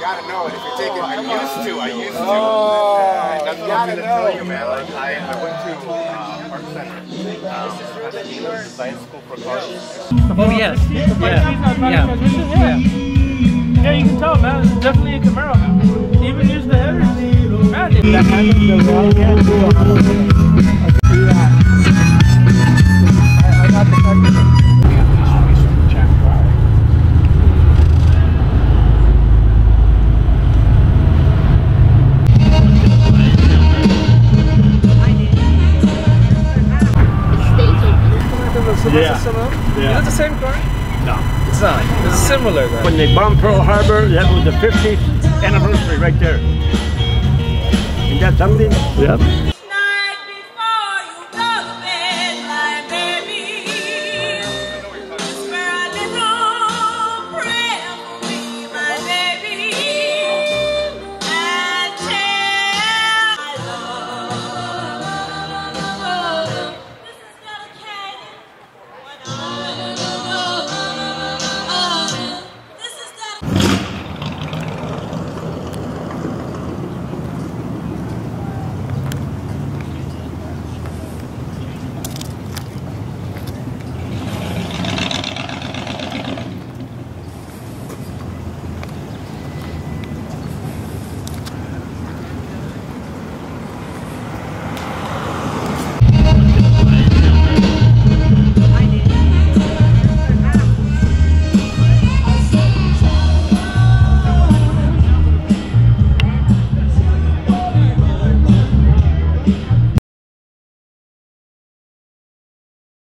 to. know it. If you're taking, I used to. Oh, That's what gotta I'm gonna know. tell you, man. Like I, I went to uh, Art Center. Um, science school for cars. Oh yes. Yeah. Yeah. Yeah. Yeah, you can tell, man. It's definitely a Camaro. Even use the headers. Man, it- That kind of the wrong Yeah. Is Yeah. it the same car? No. It's not. It's similar though. When they bombed Pearl Harbor, that was the 50th anniversary right there. Isn't that something? Yep.